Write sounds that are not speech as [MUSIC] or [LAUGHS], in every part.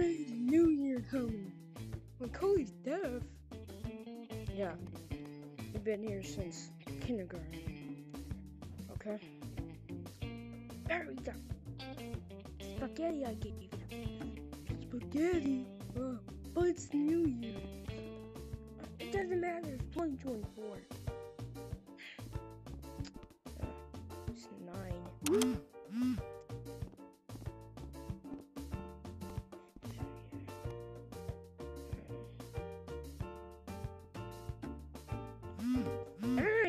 New Year coming. Cody's deaf. Yeah. You've been here since kindergarten. Okay? There we go. Spaghetti I gave you. Spaghetti? Uh, but it's New Year. It doesn't matter, it's 2024. Uh, [SIGHS] it's nine.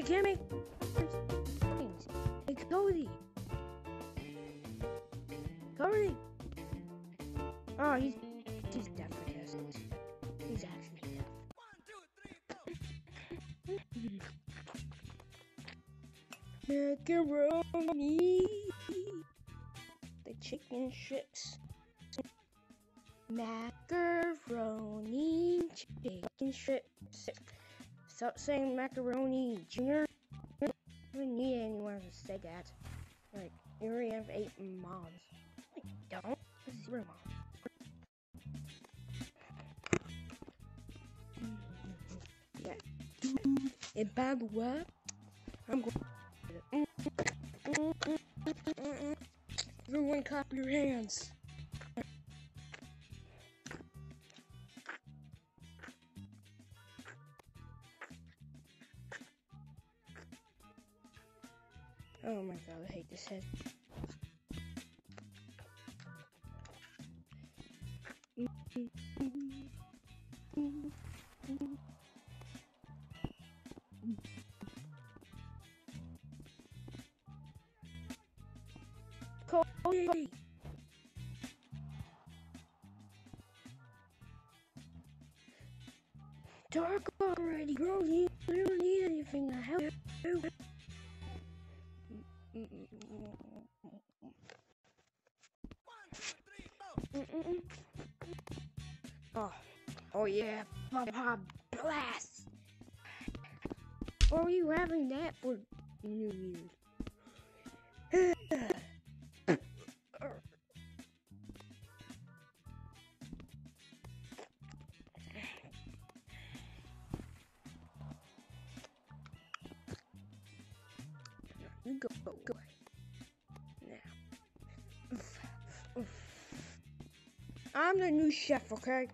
Can't make things. Hey, Cody. Cody. Oh, he's he's deaf, I guess. He's actually deaf. Macaroni. The chicken strips. Macaroni chicken strips. Stop saying macaroni, Junior. I don't need anyone to say that. Like, you already have eight moms. I don't. This Zero moms. Yeah. And by the way, I'm going. [LAUGHS] Everyone, clap your hands. Oh my god, I hate this head. Cody! Dark already. You you don't need anything to help you. Oh, oh yeah, Papa Blast! Or are you having that for New Year's? You go, go. Now. I'm the new chef, okay?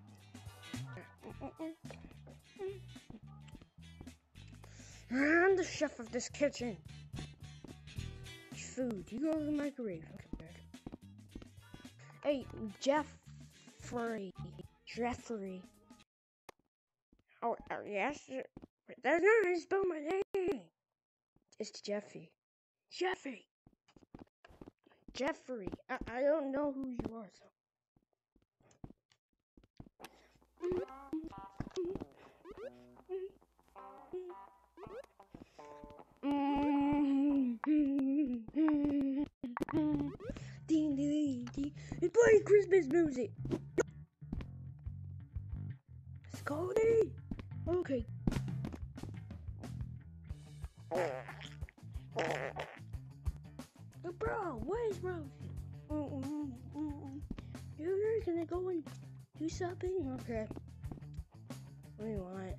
I'm the chef of this kitchen. Food. You go to the microwave. Okay. Hey, Jeffrey. Jeffrey. Oh, uh, yes. That's not how you spell my name. It's Jeffy. Jeffy. Jeffrey. I, I don't know who you are, so. Ding ding Christmas music. Cody. Okay. Oh. Bro, what is wrong? Mm, mm, mm, you're gonna go and do something? Okay. What do you want?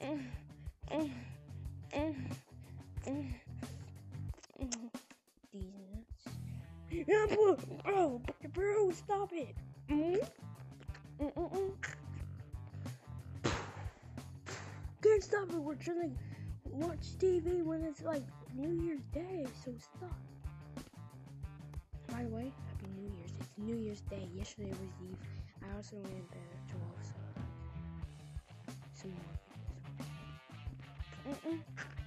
Eh, eh, eh, These nuts. Bro, bro, stop it. Mm? Can't stop it. We're trying to watch TV when it's like New Year's Day, so stop. By the way, Happy New Year's. It's New Year's Day. Yesterday was Eve. I also went to bed at 12, so some more. Mm-mm.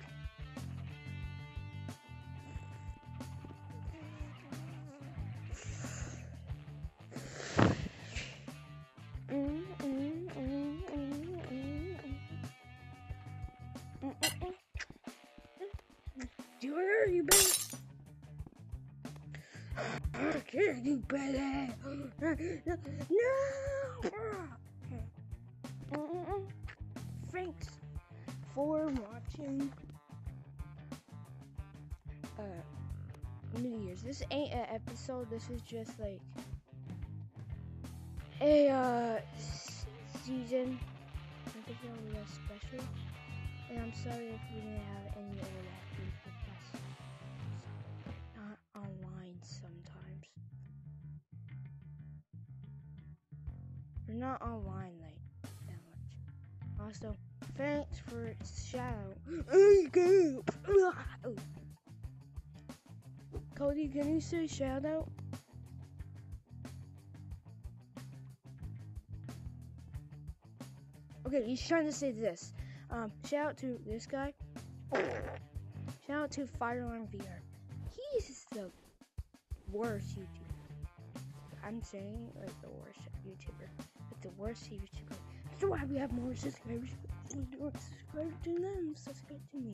Junior, you can't do better. No. Thanks for watching. Uh, New Year's. This ain't an episode. This is just like a uh, season. I think it was special. And I'm sorry if we didn't have any internet We're not online like that much. Also, thanks for shout [GASPS] out. [LAUGHS] Cody, can you say shout out? Okay, he's trying to say this. Um, shout out to this guy. Shout out to Firearm VR. He's the worst YouTuber. I'm saying like the worst YouTuber. The worst YouTuber. That's why we have more subscribers. Subscribe to them. Subscribe to me.